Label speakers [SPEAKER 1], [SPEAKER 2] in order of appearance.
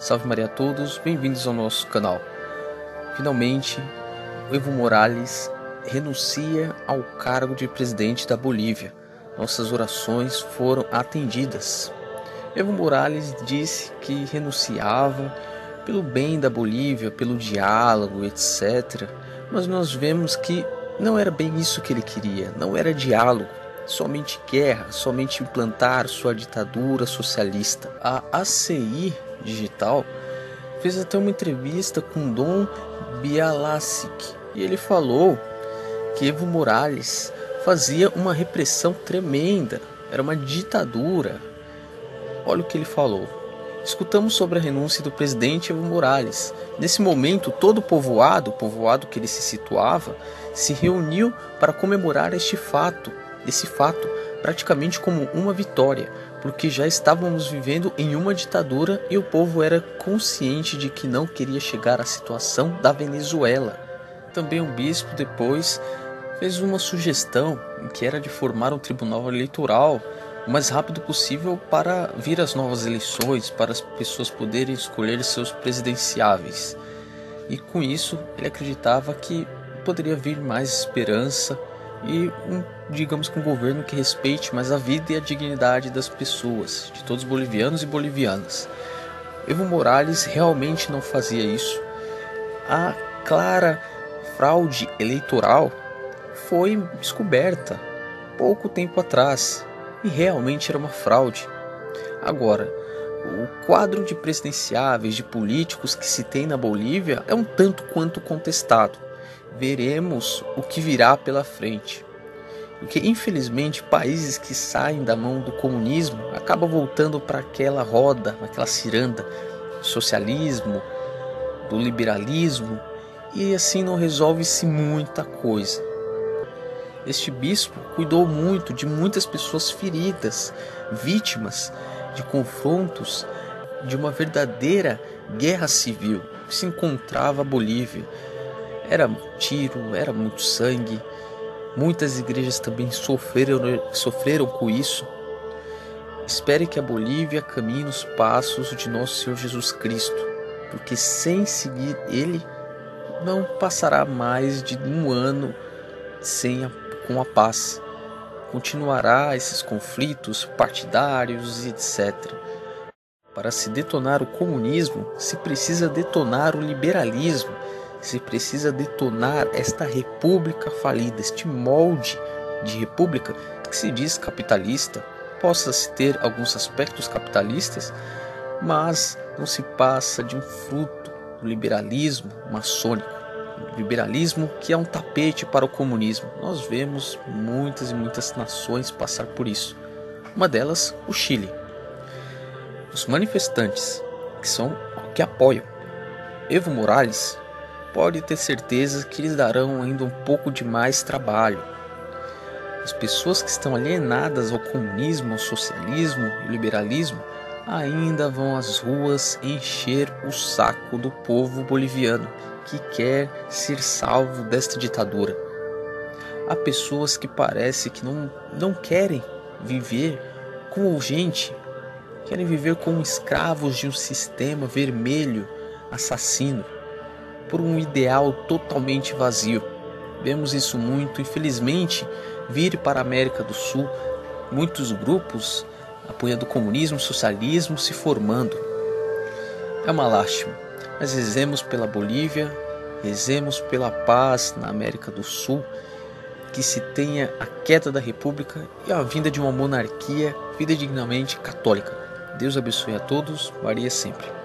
[SPEAKER 1] Salve Maria a todos, bem-vindos ao nosso canal. Finalmente, Evo Morales renuncia ao cargo de presidente da Bolívia. Nossas orações foram atendidas. Evo Morales disse que renunciava pelo bem da Bolívia, pelo diálogo, etc. Mas nós vemos que não era bem isso que ele queria, não era diálogo, somente guerra, somente implantar sua ditadura socialista. A ACI Digital fez até uma entrevista com Dom Bialasik e ele falou que Evo Morales fazia uma repressão tremenda, era uma ditadura. Olha o que ele falou. Escutamos sobre a renúncia do presidente Evo Morales. Nesse momento, todo o povoado, o povoado que ele se situava, se reuniu para comemorar este fato, esse fato, praticamente como uma vitória, porque já estávamos vivendo em uma ditadura e o povo era consciente de que não queria chegar à situação da Venezuela. Também um bispo depois fez uma sugestão que era de formar um tribunal eleitoral o mais rápido possível para vir as novas eleições, para as pessoas poderem escolher seus presidenciáveis. E com isso, ele acreditava que poderia vir mais esperança e um, digamos que um governo que respeite mais a vida e a dignidade das pessoas, de todos os bolivianos e bolivianas. Evo Morales realmente não fazia isso. A clara fraude eleitoral foi descoberta pouco tempo atrás e realmente era uma fraude. Agora, o quadro de presidenciáveis de políticos que se tem na Bolívia é um tanto quanto contestado. Veremos o que virá pela frente. Porque infelizmente países que saem da mão do comunismo acabam voltando para aquela roda, aquela ciranda do socialismo, do liberalismo, e assim não resolve-se muita coisa. Este bispo cuidou muito de muitas pessoas feridas, vítimas de confrontos de uma verdadeira guerra civil que se encontrava a Bolívia. Era tiro, era muito sangue. Muitas igrejas também sofreram, sofreram com isso. Espere que a Bolívia caminhe nos passos de nosso Senhor Jesus Cristo, porque sem seguir Ele, não passará mais de um ano sem a com a paz. Continuará esses conflitos partidários e etc. Para se detonar o comunismo, se precisa detonar o liberalismo, se precisa detonar esta república falida, este molde de república que se diz capitalista, possa-se ter alguns aspectos capitalistas, mas não se passa de um fruto do liberalismo maçônico liberalismo que é um tapete para o comunismo. Nós vemos muitas e muitas nações passar por isso. Uma delas, o Chile. Os manifestantes, que são que apoiam Evo Morales, pode ter certeza que lhes darão ainda um pouco de mais trabalho. As pessoas que estão alienadas ao comunismo, ao socialismo e liberalismo ainda vão às ruas encher o saco do povo boliviano que quer ser salvo desta ditadura. Há pessoas que parece que não, não querem viver como gente, querem viver como escravos de um sistema vermelho, assassino, por um ideal totalmente vazio. Vemos isso muito, infelizmente, vir para a América do Sul, muitos grupos apoiando o comunismo, o socialismo se formando. É uma lástima mas rezemos pela Bolívia, rezemos pela paz na América do Sul, que se tenha a queda da República e a vinda de uma monarquia fidedignamente católica. Deus abençoe a todos, Maria sempre.